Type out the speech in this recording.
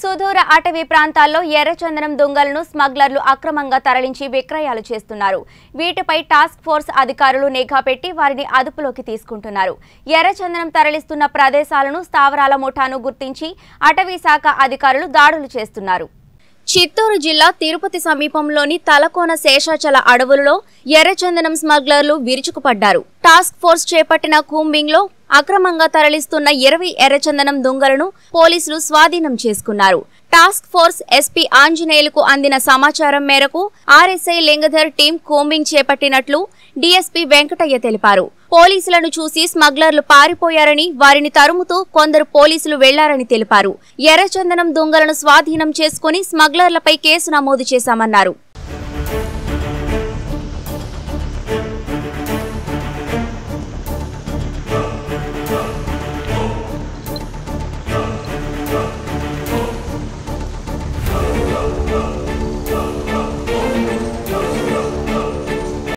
సుదూర అటవీ ప్రాంతాల్లో ఎర్రచందనం దొంగలను స్మగ్లర్లు అక్రమంగా తరలించి విక్రయాలు చేస్తున్నారు. వీటిపై టాస్క్ ఫోర్స్ అధికారులు నిఘా పెట్టి వారిని అదుపులోకి తీసుకుంటున్నారు. ఎర్రచందనం తరలిస్తున్న ప్రదేశాలను స్థావరాల ముఠాను గుర్తించి అటవీ శాఖ అధికారులు దాడులు చేస్తున్నారు. చిత్తూరు జిల్లా తిరుపతి సమీపంలోని తలకోన శేషాచల అడవులలో ఎర్రచందనం స్మగ్లర్లు విరుచుకుపడ్డారు. టాస్క్ ఫోర్స్ చేపట్టిన కూంబింగ్లో అక్రమంగా తరలిస్తున్న ఇరవై ఎర్రచందనం దొంగలను పోలీసులు స్వాధీనం చేసుకున్నారు. టాస్క్ ఫోర్స్ ఎస్పీ ఆంజనేయులకు అందిన సమాచారం మేరకు ఆర్ఎస్ఐ లింగధర్ టీం కోంబింగ్ చేపట్టినట్లు డీఎస్పీ వెంకటయ్య తెలిపారు. పోలీసులను చూసి స్మగ్లర్లు పారిపోయారని వారిని తరుముతూ కొందరు పోలీసులు వెళ్ళారని తెలిపారు. ఎర్రచందనం దొంగలను స్వాధీనం చేసుకుని స్మగ్లర్లపై కేసు నమోదు చేశామన్నారు.